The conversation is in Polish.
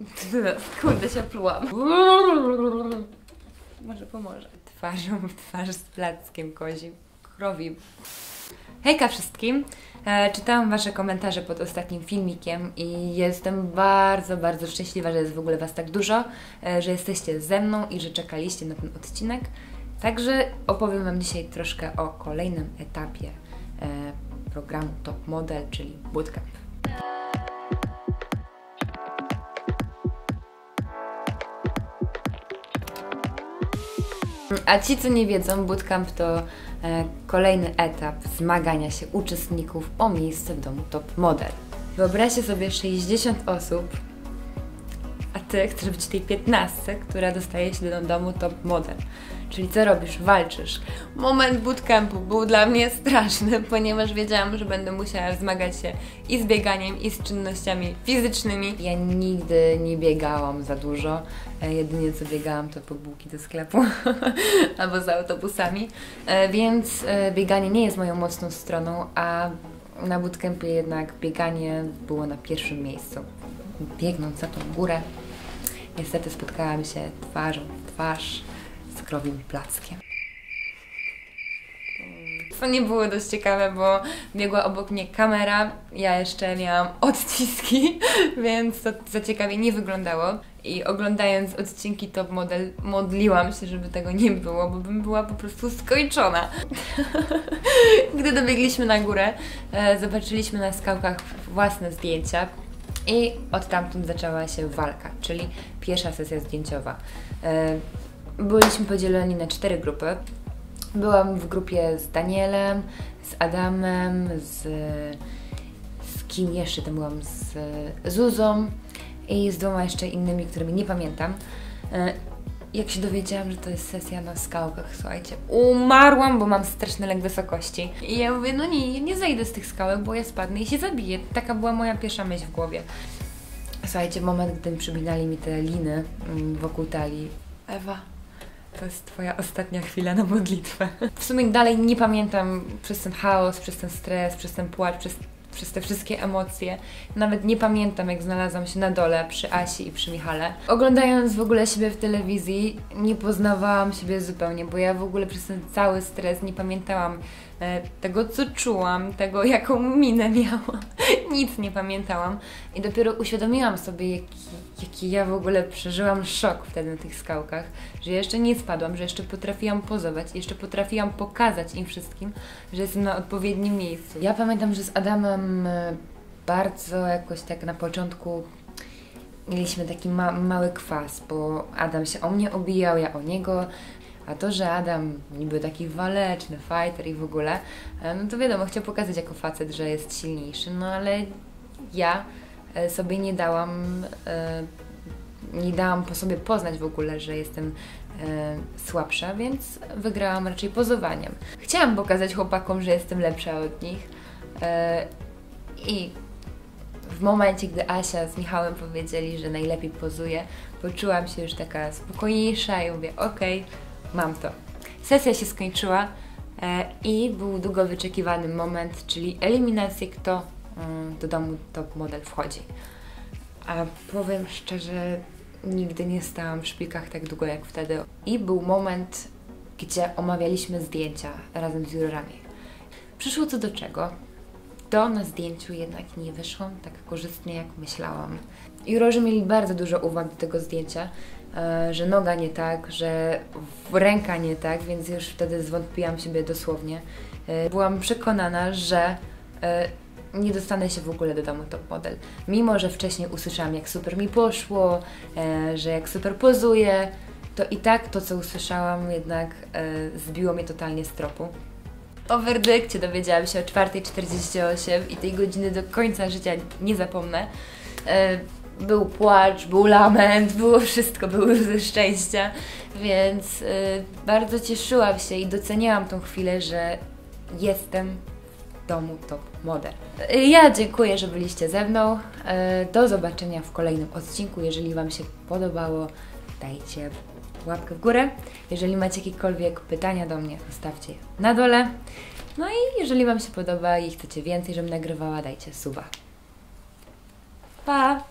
Kurde, się plułam. Może pomoże. Twarzą w twarz z plackiem kozim. Krowim. Hejka wszystkim! E, czytałam Wasze komentarze pod ostatnim filmikiem i jestem bardzo, bardzo szczęśliwa, że jest w ogóle Was tak dużo, e, że jesteście ze mną i że czekaliście na ten odcinek. Także opowiem Wam dzisiaj troszkę o kolejnym etapie e, programu Top Model, czyli Bootcamp. A ci, co nie wiedzą, bootcamp to e, kolejny etap zmagania się uczestników o miejsce w domu top model. Wyobraźcie sobie 60 osób, ty chcesz być tej 15, która dostaje się do domu top model. Czyli co robisz? Walczysz. Moment bootcampu był dla mnie straszny, ponieważ wiedziałam, że będę musiała zmagać się i z bieganiem, i z czynnościami fizycznymi. Ja nigdy nie biegałam za dużo. E, Jedynie co biegałam to po bułki do sklepu albo za autobusami. E, Więc e, bieganie nie jest moją mocną stroną, a na bootcampie jednak bieganie było na pierwszym miejscu. Biegnąc za tą górę, niestety spotkałam się twarzą w twarz z krowim plackiem. Co nie było dość ciekawe, bo biegła obok mnie kamera, ja jeszcze miałam odciski, więc to za ciekawie nie wyglądało. I oglądając odcinki Top Model, modliłam się, żeby tego nie było, bo bym była po prostu skończona. Gdy dobiegliśmy na górę, e, zobaczyliśmy na skałkach własne zdjęcia, i od tamtąd zaczęła się walka, czyli pierwsza sesja zdjęciowa. E, Byliśmy podzieleni na cztery grupy. Byłam w grupie z Danielem, z Adamem, z, z kim jeszcze tam byłam, z Zuzą i z dwoma jeszcze innymi, którymi nie pamiętam. Jak się dowiedziałam, że to jest sesja na skałkach, słuchajcie, umarłam, bo mam straszny lęk wysokości. I ja mówię, no nie, nie zejdę z tych skałek, bo ja spadnę i się zabiję. Taka była moja pierwsza myśl w głowie. Słuchajcie, moment, gdy przypinali mi te liny mm, wokół talii. Ewa, to jest Twoja ostatnia chwila na modlitwę. W sumie dalej nie pamiętam przez ten chaos, przez ten stres, przez ten płacz, przez, przez te wszystkie emocje. Nawet nie pamiętam, jak znalazłam się na dole przy Asi i przy Michale. Oglądając w ogóle siebie w telewizji, nie poznawałam siebie zupełnie, bo ja w ogóle przez ten cały stres nie pamiętałam e, tego, co czułam, tego, jaką minę miałam. Nic nie pamiętałam. I dopiero uświadomiłam sobie, jaki, jaki ja w ogóle przeżyłam szok wtedy na tych skałkach, że jeszcze nie spadłam, że jeszcze potrafiłam pozować, jeszcze potrafiłam pokazać im wszystkim, że jestem na odpowiednim miejscu. Ja pamiętam, że z Adamem e, bardzo jakoś tak na początku mieliśmy taki ma mały kwas, bo Adam się o mnie obijał, ja o niego. A to, że Adam niby taki waleczny, fighter i w ogóle, e, no to wiadomo, chciał pokazać jako facet, że jest silniejszy, no ale ja sobie nie dałam, e, nie dałam po sobie poznać w ogóle, że jestem e, słabsza, więc wygrałam raczej pozowaniem. Chciałam pokazać chłopakom, że jestem lepsza od nich e, i w momencie, gdy Asia z Michałem powiedzieli, że najlepiej pozuje, poczułam się już taka spokojniejsza i mówię, okej, mam to. Sesja się skończyła e, i był długo wyczekiwany moment, czyli eliminację, kto do domu top model wchodzi. A powiem szczerze, nigdy nie stałam w szpilkach tak długo jak wtedy. I był moment, gdzie omawialiśmy zdjęcia razem z jurorami. Przyszło co do czego. To na zdjęciu jednak nie wyszło tak korzystnie, jak myślałam. Jurorzy mieli bardzo dużo uwag do tego zdjęcia, e, że noga nie tak, że ręka nie tak, więc już wtedy zwątpiłam siebie dosłownie. E, Byłam przekonana, że nie dostanę się w ogóle do domu top model. Mimo, że wcześniej usłyszałam, jak super mi poszło, e, że jak super pozuję, to i tak to, co usłyszałam, jednak e, zbiło mnie totalnie z tropu. O werdykcie dowiedziałam się o 4.48 i tej godziny do końca życia nie zapomnę. E, Był płacz, był lament, było wszystko, były łzy szczęścia, więc e, bardzo cieszyłam się i doceniałam tą chwilę, że jestem w domu top model. E, Ja dziękuję, że byliście ze mną. E, Do zobaczenia w kolejnym odcinku. Jeżeli Wam się podobało, dajcie łapkę w górę. Jeżeli macie jakiekolwiek pytania do mnie, zostawcie je na dole. No i jeżeli Wam się podoba i chcecie więcej, żebym nagrywała, dajcie suba. Pa!